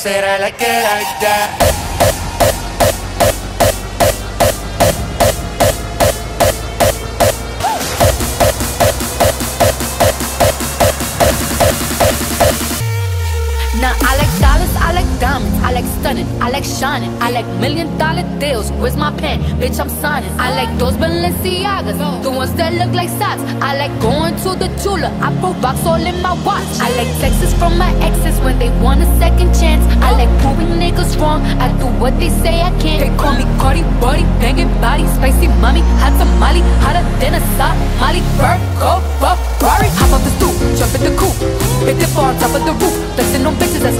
said I like it like that. Now I like dollars, stunning, I like shining, I like million dollar deals. Where's my pen? Bitch, I'm signing. I like those Balenciagas, the ones that look like socks. I like going to the Tula, I put rocks all in my watch. I like texts from my exes when they want a second chance. I like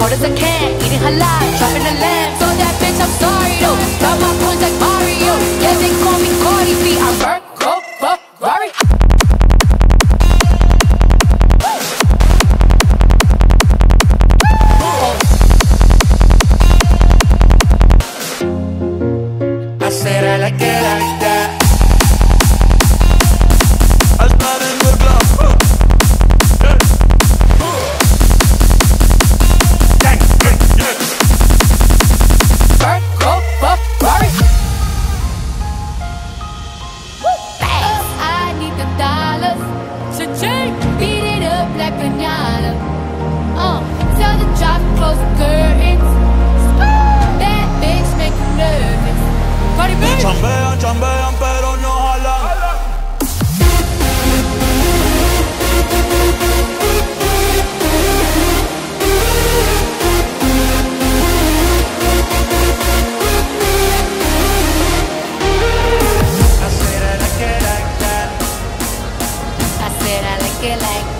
hard as I can. Eating halal, dropping the lamb. So that bitch, I'm sorry though. Got my coins like Mario. Yeah, they call me Cardi B. I'm Virgo, Chambean, chambean, pero no jalan. I said I like it like that. I said I like it like that.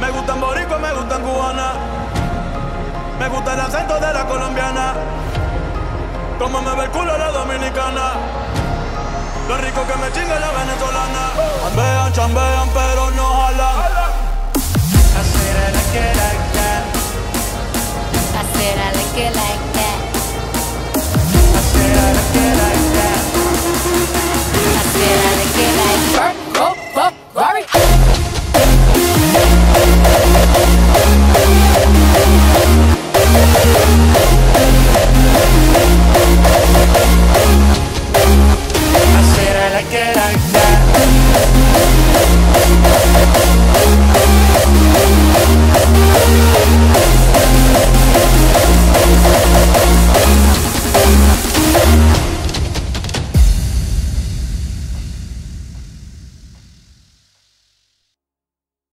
Me gustan boricua, me gustan cubana. Me gusta el acento de la colombiana. Como me ve el culo la dominicana. Lo rico que me chinga la venezolana.